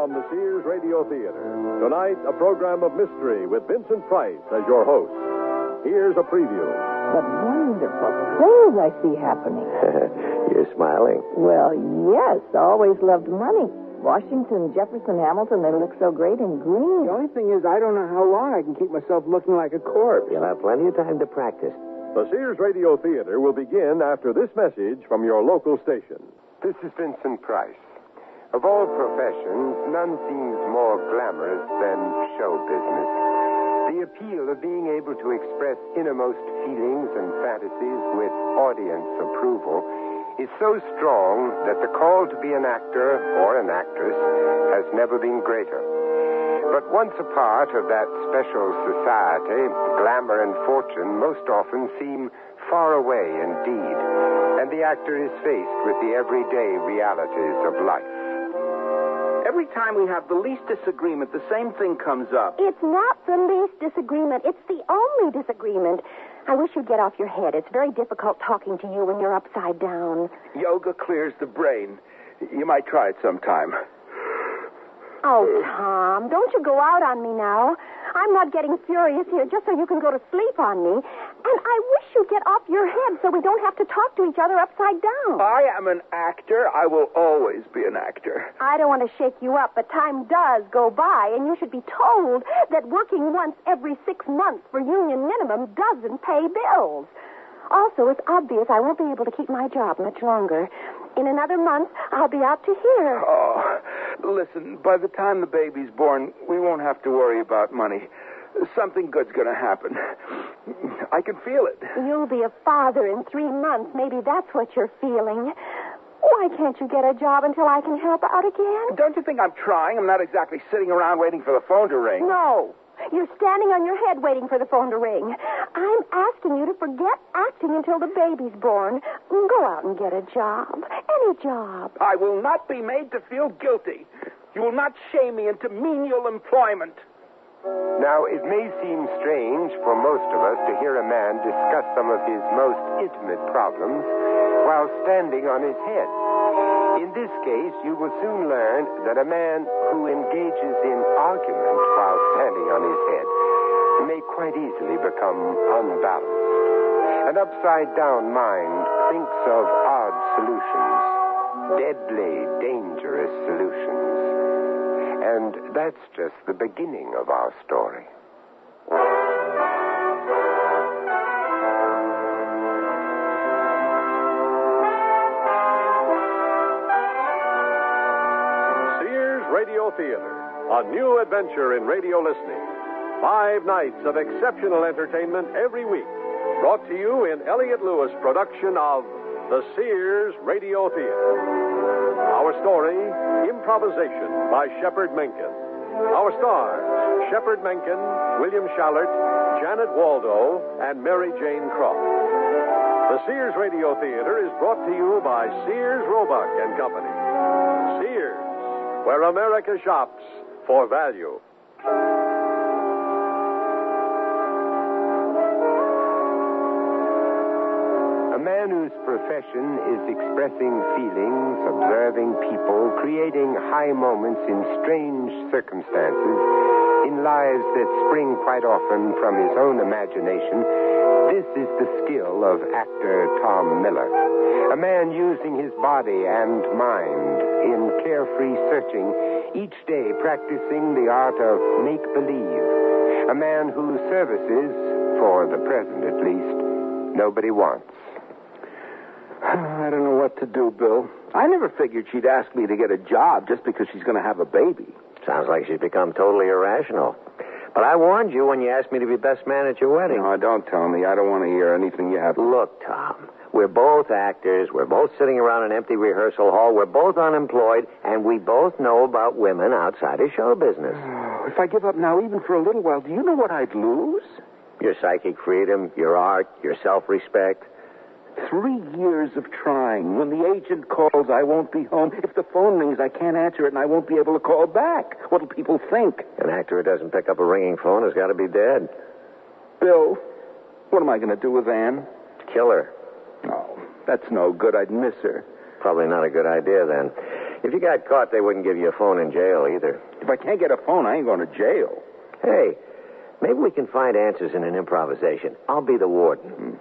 from the Sears Radio Theater. Tonight, a program of mystery with Vincent Price as your host. Here's a preview. The wonderful things I see happening. You're smiling. Well, yes, always loved money. Washington, Jefferson, Hamilton, they look so great in green. The only thing is, I don't know how long I can keep myself looking like a corpse. You'll have plenty of time to practice. The Sears Radio Theater will begin after this message from your local station. This is Vincent Price. Of all professions, none seems more glamorous than show business. The appeal of being able to express innermost feelings and fantasies with audience approval is so strong that the call to be an actor or an actress has never been greater. But once a part of that special society, glamour and fortune most often seem far away indeed, and the actor is faced with the everyday realities of life. Every time we have the least disagreement, the same thing comes up. It's not the least disagreement. It's the only disagreement. I wish you'd get off your head. It's very difficult talking to you when you're upside down. Yoga clears the brain. You might try it sometime. Oh, Tom, don't you go out on me now. I'm not getting furious here just so you can go to sleep on me. And I wish you'd get off your head so we don't have to talk to each other upside down. I am an actor. I will always be an actor. I don't want to shake you up, but time does go by, and you should be told that working once every six months for union minimum doesn't pay bills. Also, it's obvious I won't be able to keep my job much longer. In another month, I'll be out to here. Oh, listen, by the time the baby's born, we won't have to worry about money. Something good's going to happen. I can feel it. You'll be a father in three months. Maybe that's what you're feeling. Why can't you get a job until I can help out again? Don't you think I'm trying? I'm not exactly sitting around waiting for the phone to ring. No. You're standing on your head waiting for the phone to ring. I'm asking you to forget acting until the baby's born. Go out and get a job. Any job. I will not be made to feel guilty. You will not shame me into menial employment. Now, it may seem strange for most of us to hear a man discuss some of his most intimate problems while standing on his head. In this case, you will soon learn that a man who engages in argument while standing on his head may quite easily become unbalanced. An upside down mind thinks of odd solutions, deadly, dangerous solutions. And that's just the beginning of our story. Sears Radio Theater, a new adventure in radio listening. Five nights of exceptional entertainment every week. Brought to you in Elliott Lewis production of The Sears Radio Theater. Our story, Improvisation by Shepard Menken. Our stars, Shepard Menken, William Schallert, Janet Waldo, and Mary Jane Croft. The Sears Radio Theater is brought to you by Sears Roebuck and Company. Sears, where America shops for value. Man whose profession is expressing feelings, observing people, creating high moments in strange circumstances, in lives that spring quite often from his own imagination, this is the skill of actor Tom Miller. A man using his body and mind in carefree searching, each day practicing the art of make believe. A man whose services, for the present at least, nobody wants. I don't know what to do, Bill. I never figured she'd ask me to get a job just because she's going to have a baby. Sounds like she's become totally irrational. But I warned you when you asked me to be best man at your wedding. No, don't tell me. I don't want to hear anything you have. Look, Tom, we're both actors. We're both sitting around an empty rehearsal hall. We're both unemployed, and we both know about women outside of show business. Oh, if I give up now, even for a little while, do you know what I'd lose? Your psychic freedom, your art, your self respect. Three years of trying. When the agent calls, I won't be home. If the phone rings, I can't answer it, and I won't be able to call back. What'll people think? An actor who doesn't pick up a ringing phone has got to be dead. Bill, what am I going to do with Anne? Kill her. Oh, that's no good. I'd miss her. Probably not a good idea then. If you got caught, they wouldn't give you a phone in jail either. If I can't get a phone, I ain't going to jail. Hey, maybe we can find answers in an improvisation. I'll be the warden. Hmm.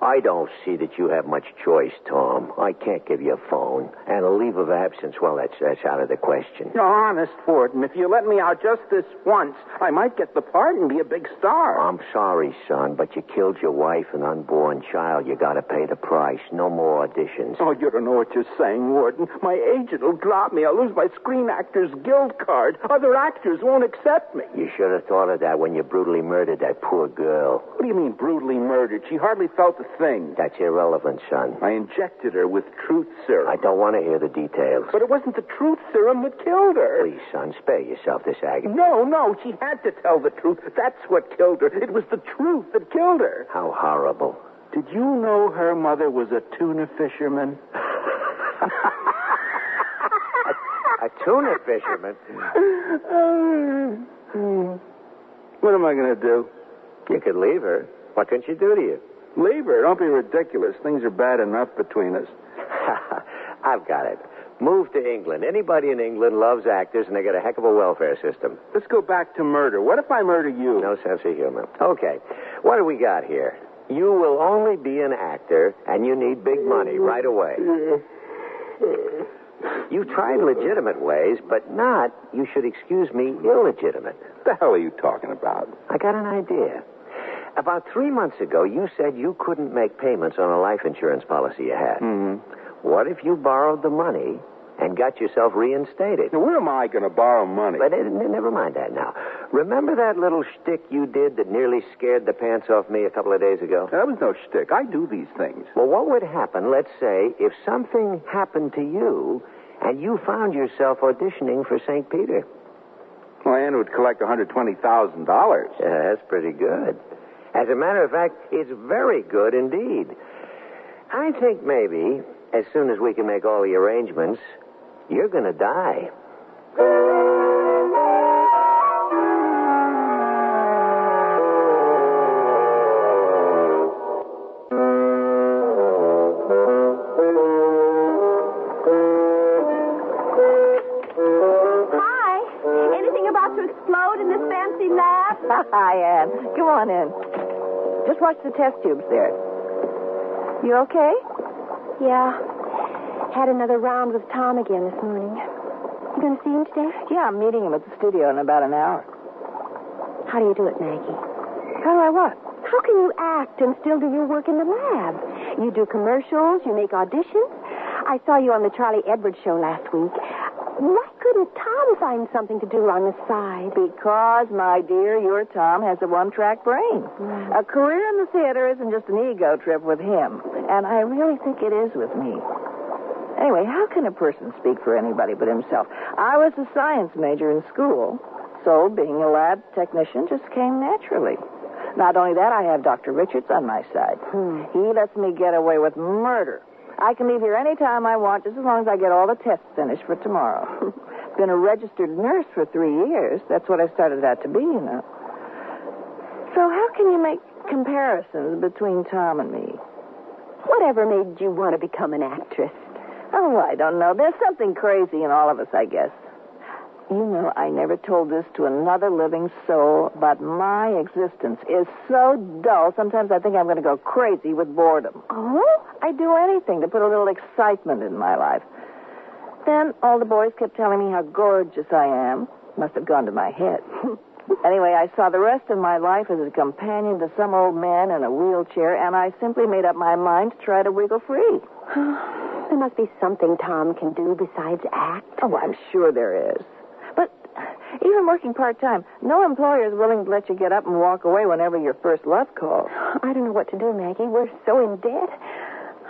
I don't see that you have much choice, Tom. I can't give you a phone. And a leave of absence, well, that's, that's out of the question. No, honest, Warden, if you let me out just this once, I might get the part and be a big star. I'm sorry, son, but you killed your wife and unborn child. You gotta pay the price. No more auditions. Oh, you don't know what you're saying, Warden. My agent will drop me. I'll lose my Screen Actors Guild card. Other actors won't accept me. You should have thought of that when you brutally murdered that poor girl. What do you mean, brutally murdered? She hardly felt a thing. That's irrelevant, son. I injected her with truth serum. I don't want to hear the details. But it wasn't the truth serum that killed her. Please, son, spare yourself this agony. No, no, she had to tell the truth. That's what killed her. It was the truth that killed her. How horrible. Did you know her mother was a tuna fisherman? A tuna fisherman? what am I going to do? You could leave her. What can she do to you? Leave her. Don't be ridiculous. Things are bad enough between us. I've got it. Move to England. Anybody in England loves actors, and they got a heck of a welfare system. Let's go back to murder. What if I murder you? No sense of humor. Okay. What do we got here? You will only be an actor, and you need big money right away. You tried legitimate ways, but not, you should excuse me, illegitimate. What the hell are you talking about? I got an idea. About three months ago, you said you couldn't make payments on a life insurance policy you had. Mm-hmm. What if you borrowed the money and got yourself reinstated? Now, where am I going to borrow money? But uh, never mind that now. Remember that little shtick you did that nearly scared the pants off me a couple of days ago? That was no shtick. I do these things. Well, what would happen, let's say, if something happened to you and you found yourself auditioning for St. Peter? Well, Ann would collect $120,000. Yeah, that's pretty good. As a matter of fact, it's very good indeed. I think maybe, as soon as we can make all the arrangements, you're going to die. Hi. Anything about to explode in this fancy lab? Hi, Ann. Come on in. Just watch the test tubes there. You okay? Yeah. Had another round with Tom again this morning. You going to see him today? Yeah, I'm meeting him at the studio in about an hour. How do you do it, Maggie? How do I what? How can you act and still do your work in the lab? You do commercials, you make auditions. I saw you on the Charlie Edwards show last week. Why couldn't find something to do on the side? Because, my dear, your Tom has a one-track brain. Mm. A career in the theater isn't just an ego trip with him, and I really think it is with me. Anyway, how can a person speak for anybody but himself? I was a science major in school, so being a lab technician just came naturally. Not only that, I have Dr. Richards on my side. Hmm. He lets me get away with murder. I can leave here any time I want, just as long as I get all the tests finished for tomorrow. Been a registered nurse for three years. That's what I started out to be, you know. So how can you make comparisons between Tom and me? Whatever made you want to become an actress? Oh, I don't know. There's something crazy in all of us, I guess. You know, I never told this to another living soul, but my existence is so dull, sometimes I think I'm going to go crazy with boredom. Oh? I'd do anything to put a little excitement in my life. Then all the boys kept telling me how gorgeous I am. Must have gone to my head. anyway, I saw the rest of my life as a companion to some old man in a wheelchair, and I simply made up my mind to try to wiggle free. There must be something Tom can do besides act. Oh, I'm sure there is. But uh, even working part time, no employer is willing to let you get up and walk away whenever your first love calls. I don't know what to do, Maggie. We're so in debt.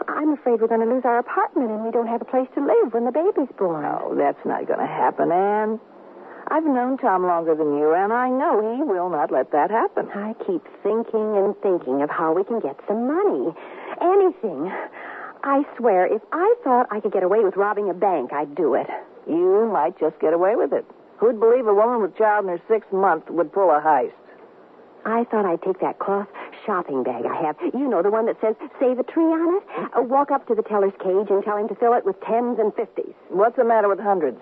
I'm afraid we're going to lose our apartment and we don't have a place to live when the baby's born. No, that's not going to happen, Anne. I've known Tom longer than you, and I know he will not let that happen. I keep thinking and thinking of how we can get some money. Anything. I swear, if I thought I could get away with robbing a bank, I'd do it. You might just get away with it. Who'd believe a woman with a child in her sixth month would pull a heist? I thought I'd take that cloth shopping bag I have. You know, the one that says Save a Tree on it? Uh, walk up to the teller's cage and tell him to fill it with tens and fifties. What's the matter with hundreds?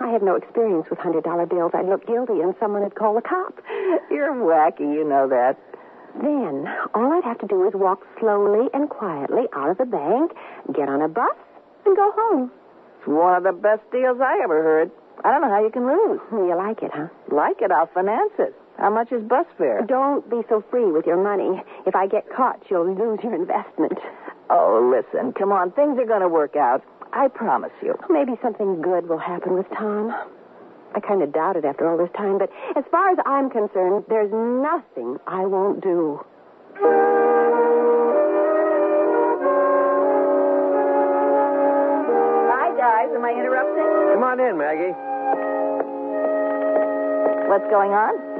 I have no experience with $100 bills. I'd look guilty and someone would call the cops. You're wacky, you know that. Then, all I'd have to do is walk slowly and quietly out of the bank, get on a bus, and go home. It's one of the best deals I ever heard. I don't know how you can lose. You like it, huh? Like it, I'll finance it. How much is bus fare? Don't be so free with your money. If I get caught, you'll lose your investment. Oh, listen, come on. Things are going to work out. I promise you. Maybe something good will happen with Tom. I kind of doubt it after all this time, but as far as I'm concerned, there's nothing I won't do. Hi, guys. Am I interrupting? Come on in, Maggie. What's going on?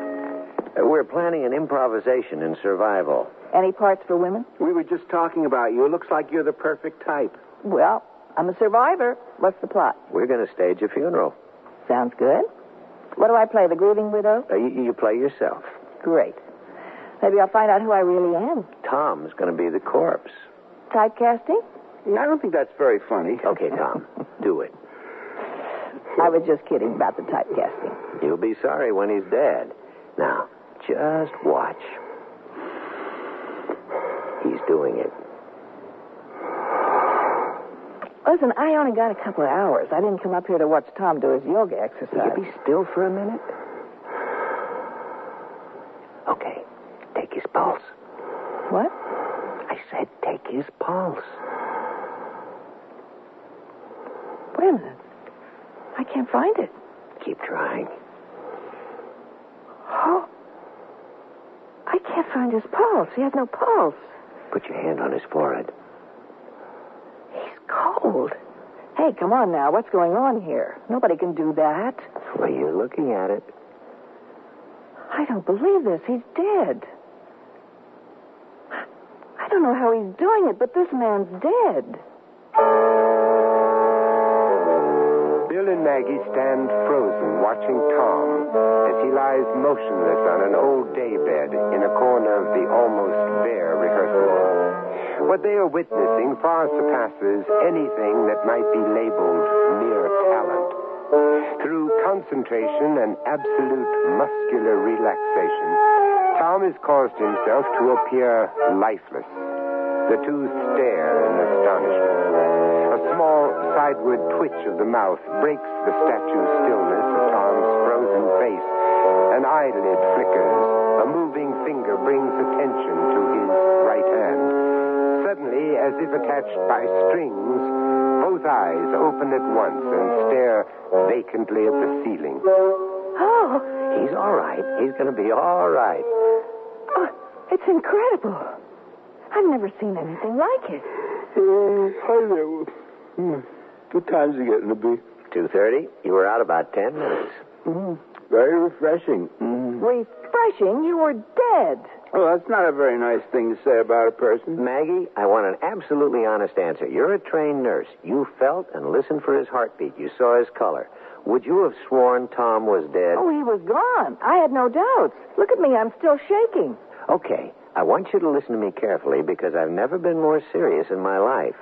We're planning an improvisation in survival. Any parts for women? We were just talking about you. It looks like you're the perfect type. Well, I'm a survivor. What's the plot? We're going to stage a funeral. Sounds good. What do I play? The grieving widow? Uh, you, you play yourself. Great. Maybe I'll find out who I really am. Tom's going to be the corpse. Typecasting? I don't think that's very funny. Okay, Tom, do it. I was just kidding about the typecasting. You'll be sorry when he's dead. Now, just watch. He's doing it. Listen, I only got a couple of hours. I didn't come up here to watch Tom do his yoga Will exercise. you be still for a minute? Okay, take his pulse. What? I said take his pulse. Wait a minute. I can't find it. Keep trying. Oh. I can't find his pulse. He has no pulse. Put your hand on his forehead. He's cold. Hey, come on now. What's going on here? Nobody can do that. Well, you're looking at it. I don't believe this. He's dead. I don't know how he's doing it, but this man's dead. Maggie stand frozen watching Tom as he lies motionless on an old daybed in a corner of the almost bare rehearsal hall. What they are witnessing far surpasses anything that might be labeled mere talent. Through concentration and absolute muscular relaxation, Tom has caused himself to appear lifeless. The two stare in astonishment. A small sideward twitch of the mouth breaks the statue's stillness of Tom's frozen face. An eyelid flickers. A moving finger brings attention to his right hand. Suddenly, as if attached by strings, both eyes open at once and stare vacantly at the ceiling. Oh, He's all right. He's going to be all right. oh, it's incredible. I've never seen anything like it. hi there. Hmm. What time's it getting to be? 2.30. You were out about 10 minutes. Mm, very refreshing. Mm. Refreshing. You were dead. Well, that's not a very nice thing to say about a person. Maggie, I want an absolutely honest answer. You're a trained nurse. You felt and listened for his heartbeat. You saw his color. Would you have sworn Tom was dead? Oh, he was gone. I had no doubts. Look at me. I'm still shaking. Okay, I want you to listen to me carefully because I've never been more serious in my life.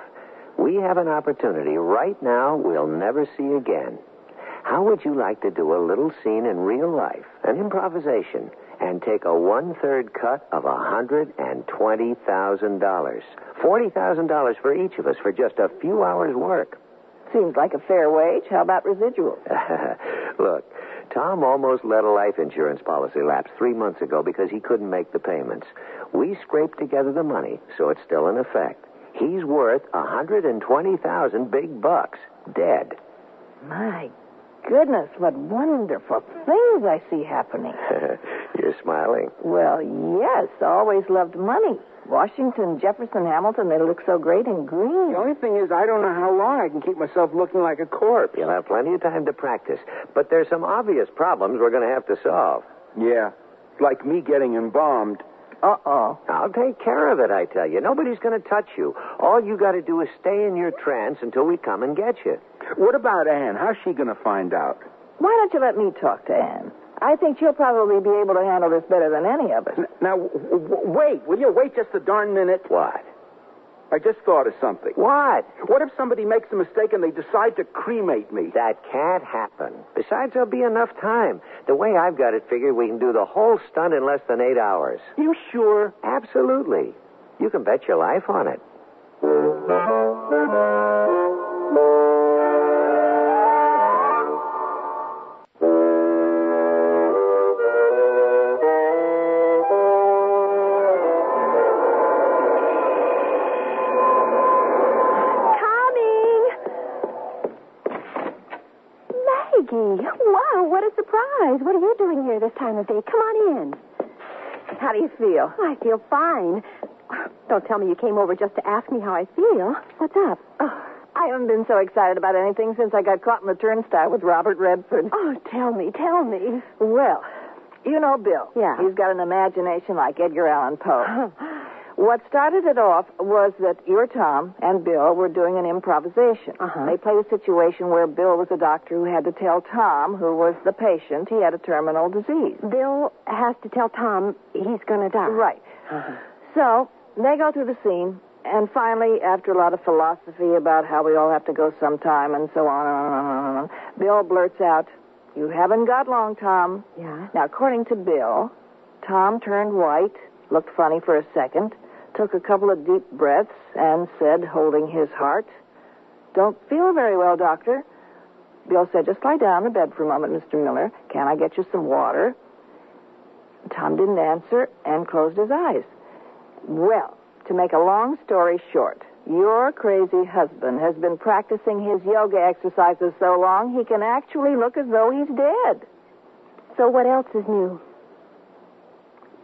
We have an opportunity right now we'll never see again. How would you like to do a little scene in real life, an improvisation, and take a one third cut of a hundred and twenty thousand dollars? Forty thousand dollars for each of us for just a few hours' work. Seems like a fair wage. How about residuals? Look, Tom almost let a life insurance policy lapse three months ago because he couldn't make the payments. We scraped together the money, so it's still in effect. He's worth a hundred and twenty thousand big bucks, dead. My goodness, what wonderful things I see happening. You're smiling. Well, yes, always loved money. Washington, Jefferson, Hamilton, they look so great in green. The only thing is, I don't know how long I can keep myself looking like a corpse. You'll have plenty of time to practice, but there's some obvious problems we're going to have to solve. Yeah. Like me getting embalmed. Uh-oh. I'll take care of it, I tell you. Nobody's going to touch you. All you got to do is stay in your trance until we come and get you. What about Anne? How's she going to find out? Why don't you let me talk to Anne? I think she'll probably be able to handle this better than any of us. N- Now, w- w- wait. Will you wait just a darn minute? What? I just thought of something. What? What if somebody makes a mistake and they decide to cremate me? That can't happen. Besides, there'll be enough time. The way I've got it figured, we can do the whole stunt in less than eight hours. You sure? Absolutely. You can bet your life on it. Here time of day? Come on in. How do you feel? I feel fine. Don't tell me you came over just to ask me how I feel. What's up? Oh, I haven't been so excited about anything since I got caught in the turnstile with Robert Redford. Oh, tell me, tell me. Well, you know Bill. Yeah. He's got an imagination like Edgar Allan Poe. what started it off was that your Tom and Bill were doing an improvisation. Uh-huh. They played a situation where Bill was a doctor who had to tell Tom, who was the patient, he had a terminal disease. Bill has to tell Tom he's going to die. Right. Uh-huh. So they go through the scene, and finally, after a lot of philosophy about how we all have to go sometime and so on on and on, Bill blurts out, You haven't got long, Tom. Yeah? Now, according to Bill, Tom turned white, looked funny for a second, took a couple of deep breaths, and said, holding his heart, Don't feel very well, doctor. Bill said, Just lie down in the bed for a moment, Mr. Miller. Can I get you some water? Tom didn't answer and closed his eyes. Well, to make a long story short, your crazy husband has been practicing his yoga exercises so long he can actually look as though he's dead. So what else is new?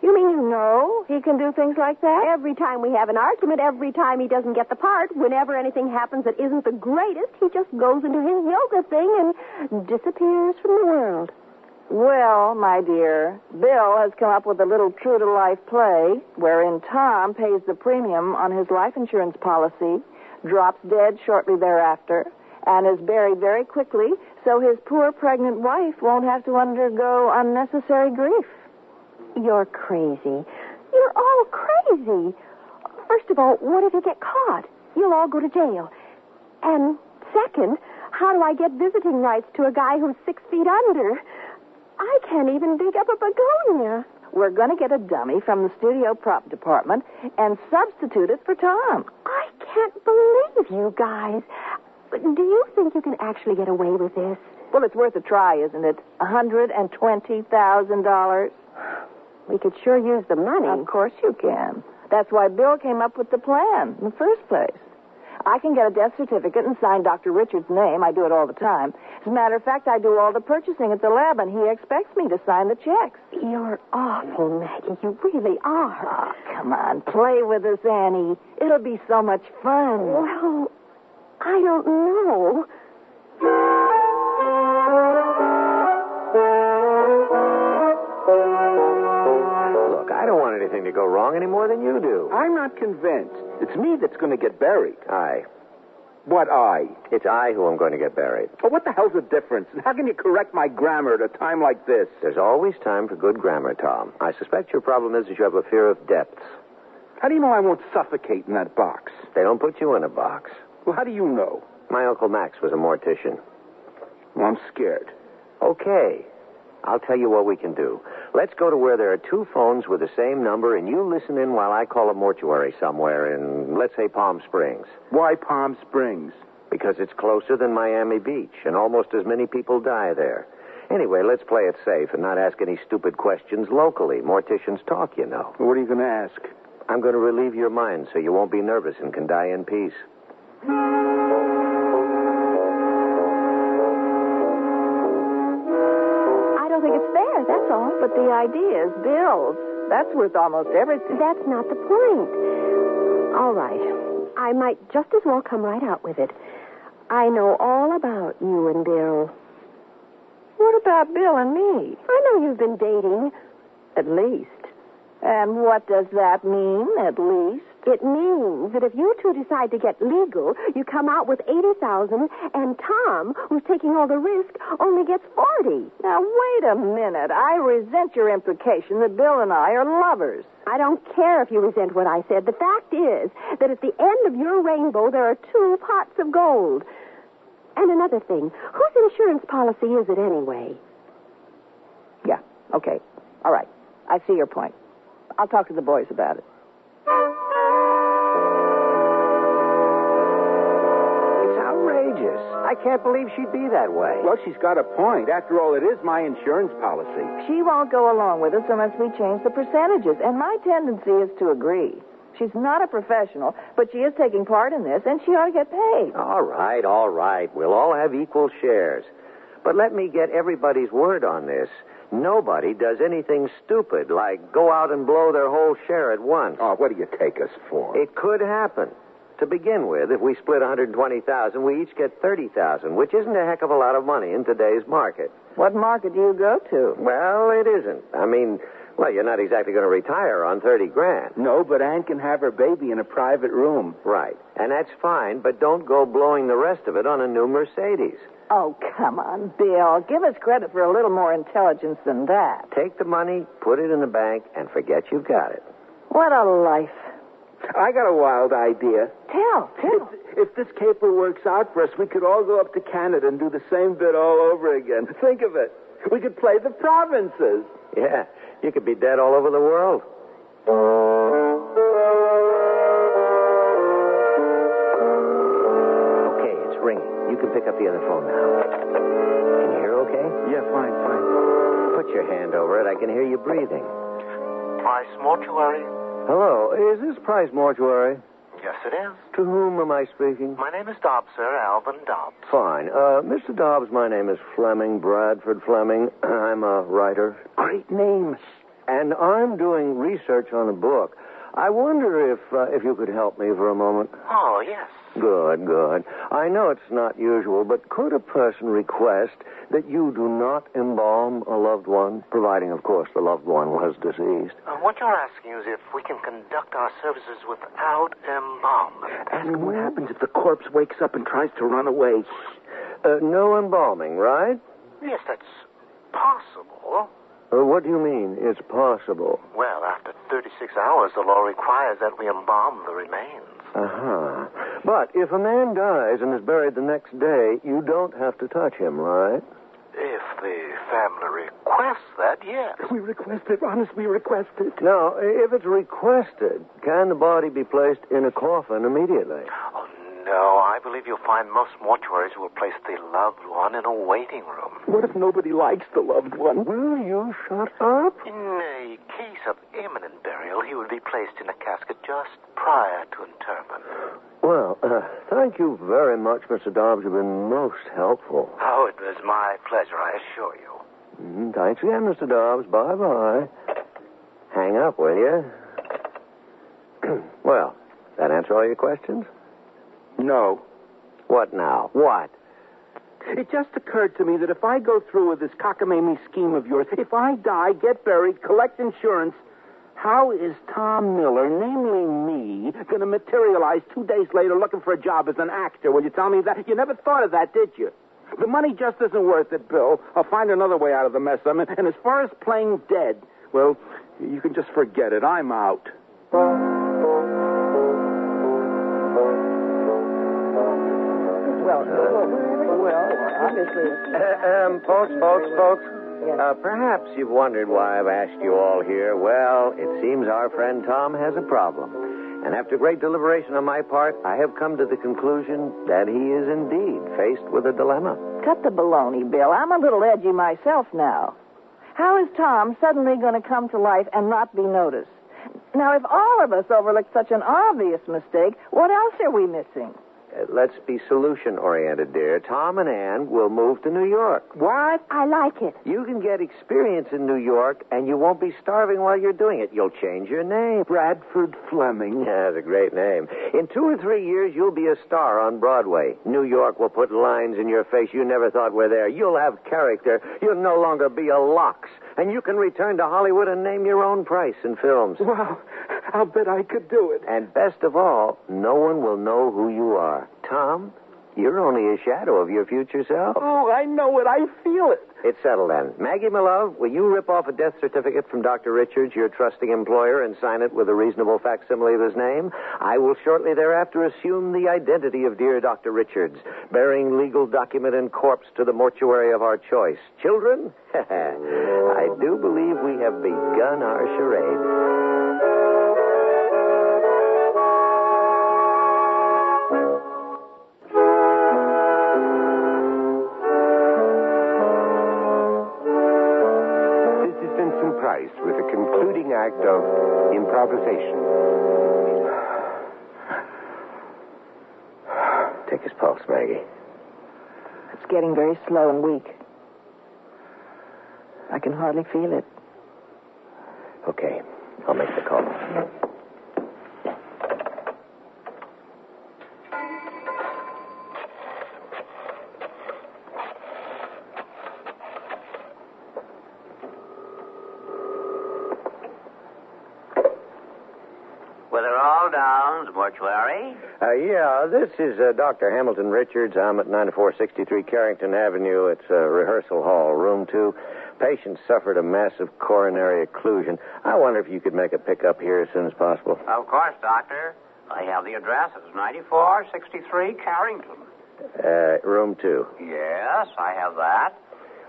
You mean you know he can do things like that? Every time we have an argument, every time he doesn't get the part, whenever anything happens that isn't the greatest, he just goes into his yoga thing and disappears from the world. Well, my dear, Bill has come up with a little true to life play wherein Tom pays the premium on his life insurance policy, drops dead shortly thereafter, and is buried very quickly so his poor pregnant wife won't have to undergo unnecessary grief. You're crazy. You're all crazy. First of all, what if you get caught? You'll all go to jail. And second, how do I get visiting rights to a guy who's six feet under? I can't even dig up a begonia. We're going to get a dummy from the studio prop department and substitute it for Tom. I can't believe you guys. Do you think you can actually get away with this? Well, it's worth a try, isn't it? A $120,000. We could sure use the money. Of course you can. That's why Bill came up with the plan in the first place. I can get a death certificate and sign Dr. Richard's name. I do it all the time. As a matter of fact, I do all the purchasing at the lab, and he expects me to sign the checks. You're awful, Maggie. You really are. Oh, come on. Play with us, Annie. It'll be so much fun. Well, I don't know. Look, I don't want anything to go wrong any more than you do. I'm not convinced. It's me that's going to get buried. I. What I? It's I who am going to get buried. Oh, what the hell's the difference? How can you correct my grammar at a time like this? There's always time for good grammar, Tom. I suspect your problem is that you have a fear of depths. How do you know I won't suffocate in that box? They don't put you in a box. Well, how do you know? My Uncle Max was a mortician. Well, I'm scared. Okay. I'll tell you what we can do. Let's go to where there are two phones with the same number, and you listen in while I call a mortuary somewhere in, let's say, Palm Springs. Why Palm Springs? Because it's closer than Miami Beach, and almost as many people die there. Anyway, let's play it safe and not ask any stupid questions locally. Morticians talk, you know. What are you going to ask? I'm going to relieve your mind so you won't be nervous and can die in peace. But the idea is Bill's. That's worth almost everything. That's not the point. All right. I might just as well come right out with it. I know all about you and Bill. What about Bill and me? I know you've been dating. At least. And what does that mean, at least? It means that if you two decide to get legal, you come out with 80000 and Tom, who's taking all the risk, only gets 40 Now, wait a minute. I resent your implication that Bill and I are lovers. I don't care if you resent what I said. The fact is that at the end of your rainbow, there are two pots of gold. And another thing, whose insurance policy is it anyway? Yeah, okay. All right. I see your point. I'll talk to the boys about it. I can't believe she'd be that way. Well, she's got a point. After all, it is my insurance policy. She won't go along with us unless we change the percentages, and my tendency is to agree. She's not a professional, but she is taking part in this, and she ought to get paid. All right, all right. We'll all have equal shares. But let me get everybody's word on this. Nobody does anything stupid like go out and blow their whole share at once. Oh, what do you take us for? It could happen. To begin with, if we split 120,000, we each get 30,000, which isn't a heck of a lot of money in today's market. What market do you go to? Well, it isn't. I mean, well, you're not exactly going to retire on 30 grand. No, but Anne can have her baby in a private room. Right. And that's fine, but don't go blowing the rest of it on a new Mercedes. Oh, come on, Bill. Give us credit for a little more intelligence than that. Take the money, put it in the bank, and forget you've got it. What a life. I got a wild idea. Tell, tell. If, if this caper works out for us, we could all go up to Canada and do the same bit all over again. Think of it. We could play the provinces. Yeah, you could be dead all over the world. Okay, it's ringing. You can pick up the other phone now. Can you hear okay? Yeah, fine, fine. Put your hand over it. I can hear you breathing. Price Mortuary? Hello, is this Price Mortuary? Yes, it is. To whom am I speaking? My name is Dobbs, sir. Alvin Dobbs. Fine. Uh, Mr. Dobbs, my name is Fleming, Bradford Fleming. I'm a writer. Great names. And I'm doing research on a book. I wonder if uh, if you could help me for a moment. Oh, yes. Good, good. I know it's not usual, but could a person request that you do not embalm a loved one, providing, of course, the loved one was deceased? Uh, what you're asking is if we can conduct our services without embalmment. Ask him what happens if the corpse wakes up and tries to run away. Uh, no embalming, right? Yes, that's possible. Uh, what do you mean? It's possible. Well, after 36 hours, the law requires that we embalm the remains. Uh huh. But if a man dies and is buried the next day, you don't have to touch him, right? If the family requests that, yes. We request it, honest, we request it. Now, if it's requested, can the body be placed in a coffin immediately? No, I believe you'll find most mortuaries will place the loved one in a waiting room. What if nobody likes the loved one? Will you shut up? In a case of imminent burial, he would be placed in a casket just prior to interment. Well, uh, thank you very much, Mr. Dobbs. You've been most helpful. Oh, it was my pleasure, I assure you. Mm, thanks again, Mr. Dobbs. Bye bye. Hang up, will you? well, that answer all your questions? No. What now? What? It just occurred to me that if I go through with this cockamamie scheme of yours, if I die, get buried, collect insurance, how is Tom Miller, namely me, going to materialize two days later looking for a job as an actor? Will you tell me that? You never thought of that, did you? The money just isn't worth it, Bill. I'll find another way out of the mess I'm in. And as far as playing dead, well, you can just forget it. I'm out. Well, well, obviously. Uh, um, folks, folks, folks. Uh, perhaps you've wondered why I've asked you all here. Well, it seems our friend Tom has a problem. And after great deliberation on my part, I have come to the conclusion that he is indeed faced with a dilemma. Cut the baloney, Bill. I'm a little edgy myself now. How is Tom suddenly going to come to life and not be noticed? Now, if all of us overlooked such an obvious mistake, what else are we missing? Uh, let's be solution oriented, dear. Tom and Ann will move to New York. What? I like it. You can get experience in New York, and you won't be starving while you're doing it. You'll change your name. Bradford Fleming. Yeah, that's a great name. In two or three years, you'll be a star on Broadway. New York will put lines in your face you never thought were there. You'll have character. You'll no longer be a lox. And you can return to Hollywood and name your own price in films. Wow. I'll bet I could do it. And best of all, no one will know who you are. Tom, you're only a shadow of your future self. Oh, I know it. I feel it. It's settled then. Maggie, my love, will you rip off a death certificate from Dr. Richards, your trusting employer, and sign it with a reasonable facsimile of his name? I will shortly thereafter assume the identity of dear Dr. Richards, bearing legal document and corpse to the mortuary of our choice. Children, I do believe we have begun our charade. Concluding act of improvisation. Take his pulse, Maggie. It's getting very slow and weak. I can hardly feel it. Okay, I'll make the call. Witherall Downs Mortuary. Uh, yeah, this is uh, Dr. Hamilton Richards. I'm at 9463 Carrington Avenue. It's uh, rehearsal hall, room two. Patient suffered a massive coronary occlusion. I wonder if you could make a pickup here as soon as possible. Of course, Doctor. I have the address. It's 9463 Carrington. Uh, room two. Yes, I have that.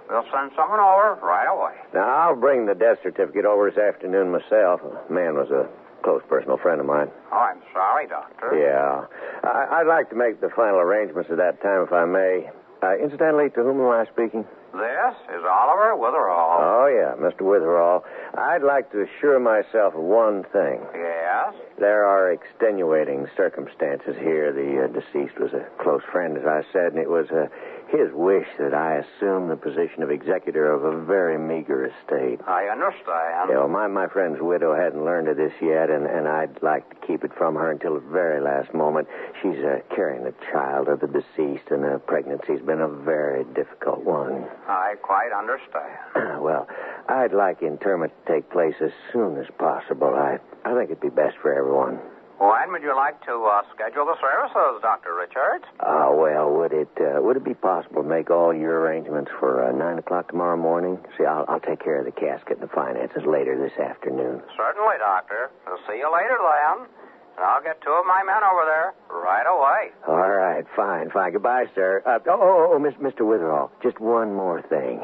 We'll send someone over right away. Now, I'll bring the death certificate over this afternoon myself. Man was a close personal friend of mine. Oh, I'm sorry, Doctor. Yeah. I- I'd like to make the final arrangements at that time, if I may. Uh, incidentally, to whom am I speaking? This is Oliver Witherall. Oh, yeah, Mr. Witherall. I'd like to assure myself of one thing. Yes? There are extenuating circumstances here. The uh, deceased was a close friend, as I said, and it was uh, his wish that I assume the position of executor of a very meager estate. I understand. You know, my, my friend's widow hadn't learned of this yet, and, and I'd like to keep it from her until the very last moment. She's uh, carrying a child of the deceased, and the pregnancy's been a very difficult one. I quite understand. well, I'd like interment to take place as soon as possible. I, I think it'd be best for everyone. When would you like to uh, schedule the services, Dr. Richards? Ah, well, would it uh, would it be possible to make all your arrangements for uh, nine o'clock tomorrow morning? See, I'll, I'll take care of the casket and the finances later this afternoon. Certainly, Doctor. I'll see you later, then. And I'll get two of my men over there right away. All right, fine, fine. Goodbye, sir. Uh, oh, oh, oh, Miss, Mr. Witherall, just one more thing.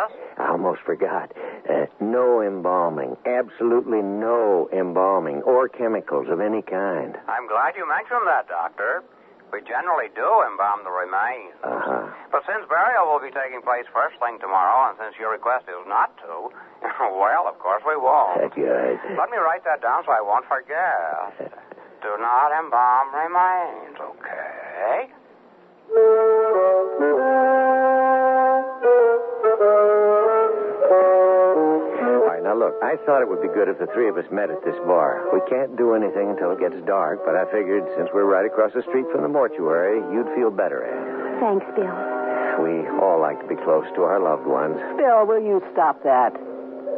Yes? I almost forgot. Uh, no embalming. Absolutely no embalming or chemicals of any kind. I'm glad you mentioned that, Doctor. We generally do embalm the remains. Uh huh. But since burial will be taking place first thing tomorrow, and since your request is not to, well, of course we won't. Good. Let me write that down so I won't forget. Do not embalm remains, okay? All right, now look, I thought it would be good if the three of us met at this bar. We can't do anything until it gets dark, but I figured since we're right across the street from the mortuary, you'd feel better at it. Thanks, Bill. We all like to be close to our loved ones. Bill, will you stop that?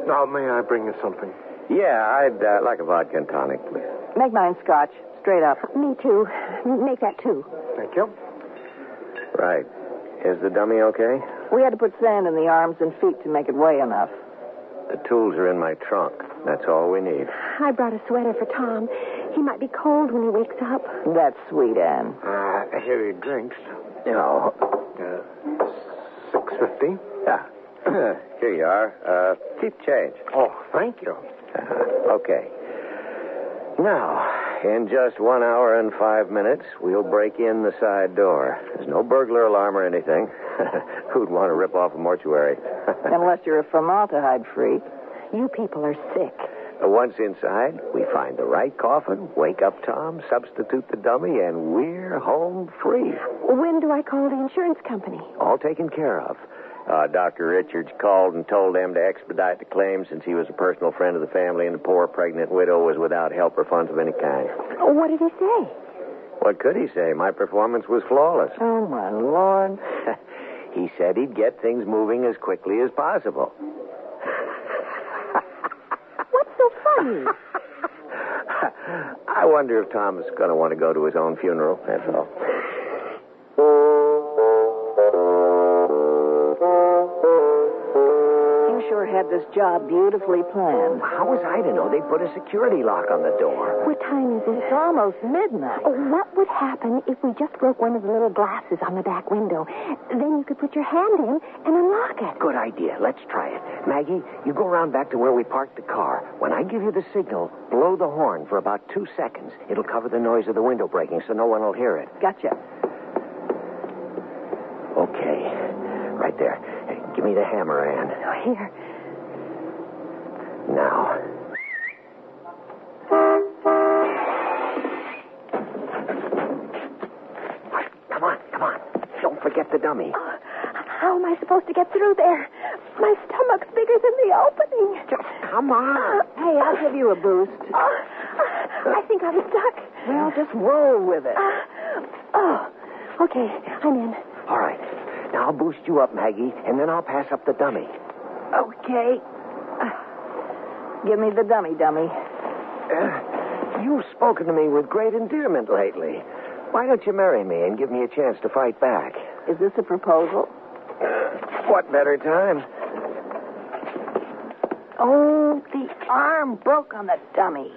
Now, may I bring you something? Yeah, I'd uh, like a vodka and tonic, please. Make mine scotch. Straight up. Me too. Make that too. Thank you. Right. Is the dummy okay? We had to put sand in the arms and feet to make it weigh enough. The tools are in my trunk. That's all we need. I brought a sweater for Tom. He might be cold when he wakes up. That's sweet, Anne. Uh, here are your drinks. No. Uh, six fifty. Yeah. Here you are. Uh, keep change. Oh, thank you. Uh, okay. Now, in just one hour and five minutes, we'll break in the side door. There's no burglar alarm or anything. Who'd want to rip off a mortuary? Unless you're a formaldehyde freak. You people are sick. Uh, Once inside, we find the right coffin, wake up Tom, substitute the dummy, and we're home free. When do I call the insurance company? All taken care of. Uh, Dr. Richards called and told them to expedite the claim since he was a personal friend of the family and the poor pregnant widow was without help or funds of any kind. What did he say? What could he say? My performance was flawless. Oh, my Lord. he said he'd get things moving as quickly as possible. What's so funny? I wonder if Tom's going to want to go to his own funeral. That's all. Had this job beautifully planned. How was I to know they put a security lock on the door? What time is it? It's almost midnight. Oh, what would happen if we just broke one of the little glasses on the back window? Then you could put your hand in and unlock it. Good idea. Let's try it. Maggie, you go around back to where we parked the car. When I give you the signal, blow the horn for about two seconds. It'll cover the noise of the window breaking so no one will hear it. Gotcha. Okay. Right there. Hey, give me the hammer, Ann. Oh, here. Now. Come on, come on. Don't forget the dummy. Oh, how am I supposed to get through there? My stomach's bigger than the opening. Just come on. Uh, hey, I'll give you a boost. Oh, I think I'm stuck. Well, just roll with it. Uh, oh, okay. I'm in. All right. Now I'll boost you up, Maggie, and then I'll pass up the dummy. Okay. Give me the dummy, dummy. Uh, you've spoken to me with great endearment lately. Why don't you marry me and give me a chance to fight back? Is this a proposal? What better time? Oh, the arm broke on the dummy.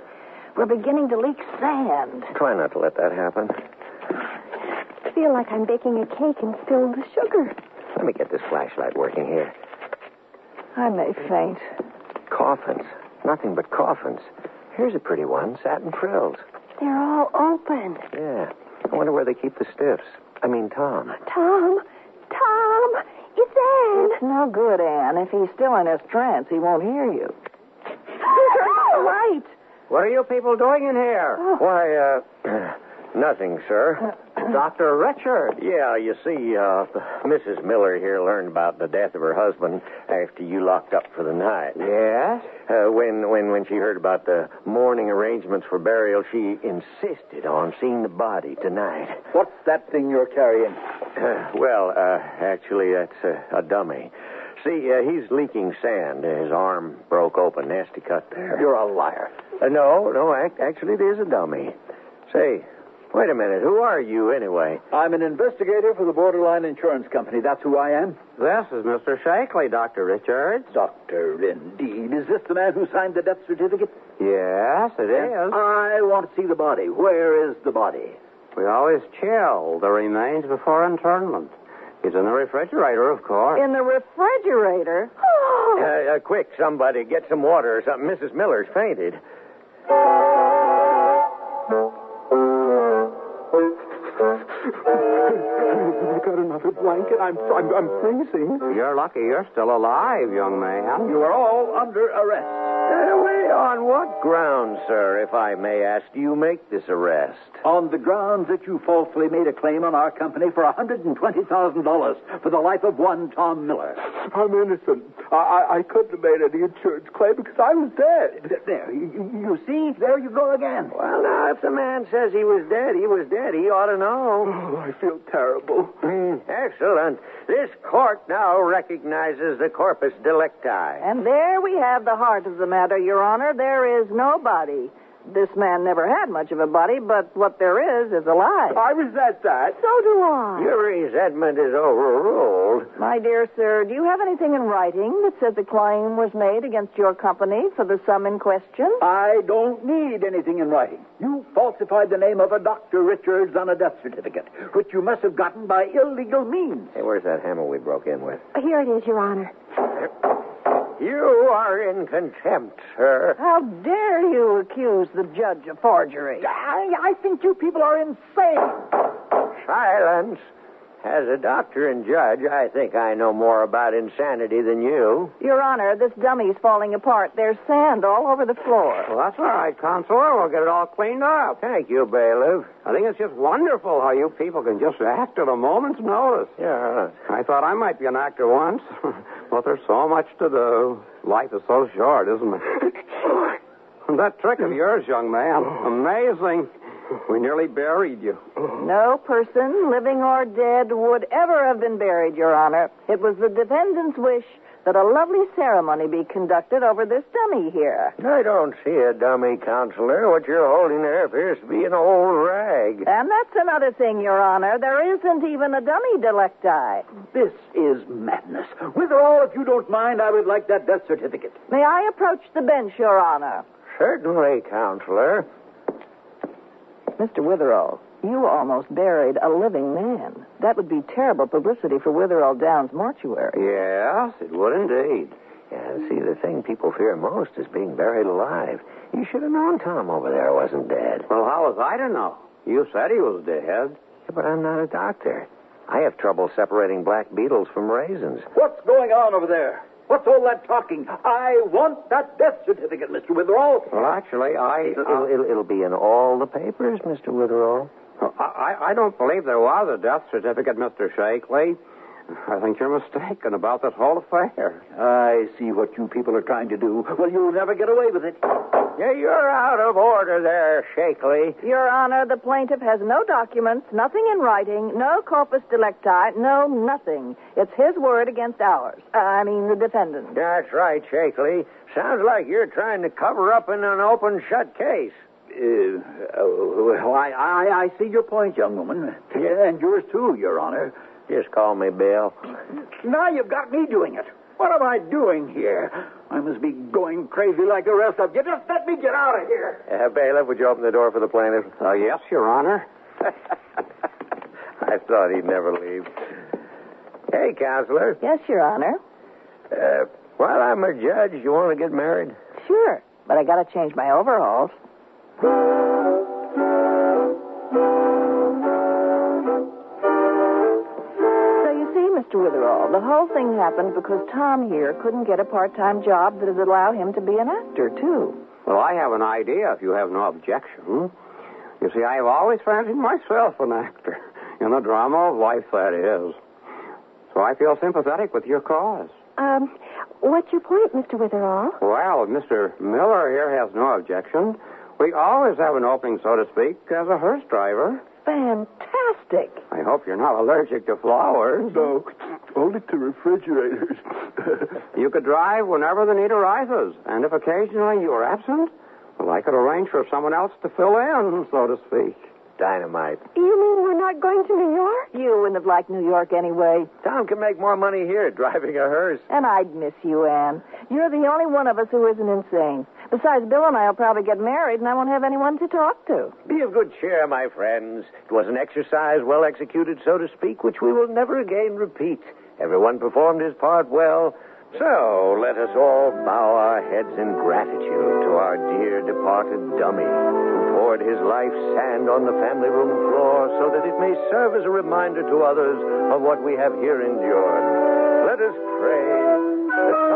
We're beginning to leak sand. Try not to let that happen. I feel like I'm baking a cake and spilled the sugar. Let me get this flashlight working here. I may faint. Coffins. Nothing but coffins. Here's a pretty one, satin frills. They're all open. Yeah. I wonder where they keep the stiffs. I mean, Tom. Tom, Tom, it's Ann. It's no good, Anne. If he's still in his trance, he won't hear you. right. What are you people doing in here? Why, uh, nothing, sir. Dr. Richard. Yeah, you see, uh, Mrs. Miller here learned about the death of her husband after you locked up for the night. Yes? Uh, when, when, when she heard about the mourning arrangements for burial, she insisted on seeing the body tonight. What's that thing you're carrying? Uh, well, uh, actually, that's a, a dummy. See, uh, he's leaking sand. His arm broke open. Nasty cut there. You're a liar. Uh, no, no, ac- actually, it is a dummy. Say, wait a minute. Who are you, anyway? I'm an investigator for the Borderline Insurance Company. That's who I am. This is Mr. Shakley, Dr. Richards. Doctor, indeed. Is this the man who signed the death certificate? Yes, it is. I want to see the body. Where is the body? We always chill the remains before internment. He's in the refrigerator, of course. In the refrigerator? Uh, uh, quick, somebody, get some water or something. Mrs. Miller's fainted. Got another blanket. I'm, I'm, I'm freezing. You're lucky you're still alive, young man. You are all under arrest. Wait, on what grounds, sir, if I may ask, do you make this arrest? On the grounds that you falsely made a claim on our company for $120,000 for the life of one Tom Miller. I'm innocent. I, I, I couldn't have made any insurance claim because I was dead. There, you, you see? There you go again. Well, now, if the man says he was dead, he was dead. He ought to know. Oh, I feel terrible. Hmm, excellent. This court now recognizes the corpus delicti. And there we have the heart of the matter, Your Honor. There is no body. This man never had much of a body, but what there is is alive. I resent that. So do I. Your resentment is overruled. My dear sir, do you have anything in writing that says a claim was made against your company for the sum in question? I don't need anything in writing. You falsified the name of a Dr. Richards on a death certificate, which you must have gotten by illegal means. Hey, where's that hammer we broke in with? Here it is, Your Honor. You are in contempt, sir. How dare you accuse the judge of forgery? I, I think you people are insane. Silence. As a doctor and judge, I think I know more about insanity than you. Your Honor, this dummy's falling apart. There's sand all over the floor. Well, that's all right, Counselor. We'll get it all cleaned up. Thank you, bailiff. I think it's just wonderful how you people can just act at a moment's notice. Yeah. I thought I might be an actor once, but there's so much to do. Life is so short, isn't it? that trick of yours, young man, amazing. We nearly buried you. No person, living or dead, would ever have been buried, Your Honor. It was the defendant's wish that a lovely ceremony be conducted over this dummy here. I don't see a dummy, Counselor. What you're holding there appears to be an old rag. And that's another thing, Your Honor. There isn't even a dummy delicti. This is madness. Witherall, if you don't mind, I would like that death certificate. May I approach the bench, Your Honor? Certainly, Counselor. Mr. Witherall, you almost buried a living man. That would be terrible publicity for Witherall Downs Mortuary. Yes, it would indeed. Yeah, see, the thing people fear most is being buried alive. You should have known Tom over there wasn't dead. Well, how was I to know? You said he was dead. Yeah, but I'm not a doctor. I have trouble separating black beetles from raisins. What's going on over there? What's all that talking? I want that death certificate, Mr. Witherall. Well, actually, I. It'll, Uh, it'll, it'll be in all the papers, Mr. Witherall. I, I don't believe there was a death certificate, Mr. Shakely. I think you're mistaken about this whole affair. I see what you people are trying to do. Well, you'll never get away with it. Yeah, you're out of order there, Shakely. Your Honor, the plaintiff has no documents, nothing in writing, no corpus delicti, no nothing. It's his word against ours. Uh, I mean, the defendant. That's right, Shakely. Sounds like you're trying to cover up in an open shut case. Uh, oh, well, I, I, I see your point, young woman. Yeah, and yours too, Your Honor. Just call me Bill. Now you've got me doing it. What am I doing here? I must be going crazy like the rest of you. Just let me get out of here. Uh, bailiff, would you open the door for the plaintiff? Uh, yes, Your Honor. I thought he'd never leave. Hey, counselor. Yes, Your Honor. Uh, while I'm a judge, you want to get married? Sure, but I gotta change my overalls. Witherall, the whole thing happened because Tom here couldn't get a part-time job that would allow him to be an actor, too. Well, I have an idea if you have no objection. You see, I have always fancied myself an actor. In the drama of life, that is. So I feel sympathetic with your cause. Um, what's your point, Mr. Witherall? Well, Mr. Miller here has no objection, we always have an opening, so to speak, as a hearse driver. Fantastic. I hope you're not allergic to flowers. No, only to refrigerators. You could drive whenever the need arises, and if occasionally you are absent, well, I could arrange for someone else to fill in, so to speak. Dynamite. You mean we're not going to New York? You wouldn't have liked New York anyway. Tom can make more money here driving a hearse. And I'd miss you, Anne. You're the only one of us who isn't insane. Besides, Bill and I will probably get married, and I won't have anyone to talk to. Be of good cheer, my friends. It was an exercise well executed, so to speak, which we will never again repeat. Everyone performed his part well. So let us all bow our heads in gratitude to our dear departed dummy, who poured his life's sand on the family room floor so that it may serve as a reminder to others of what we have here endured. Let us pray that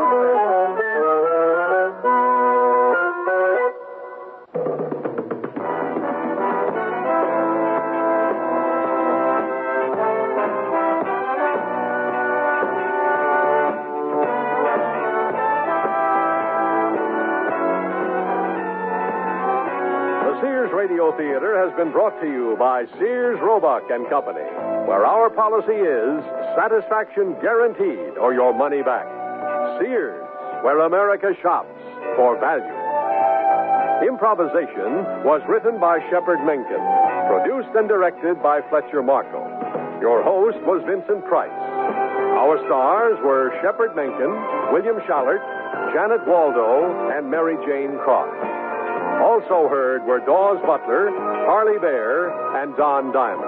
been brought to you by Sears Roebuck and Company, where our policy is satisfaction guaranteed or your money back. Sears, where America shops for value. Improvisation was written by Shepard Menken, produced and directed by Fletcher Markle. Your host was Vincent Price. Our stars were Shepard Menken, William Schallert, Janet Waldo, and Mary Jane Croft. Also heard were Daws Butler, Harley Bear, and Don Diamond.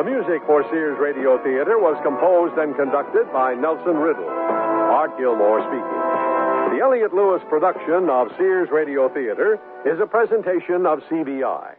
The music for Sears Radio Theater was composed and conducted by Nelson Riddle. Art Gilmore speaking. The Elliott Lewis production of Sears Radio Theater is a presentation of CBI.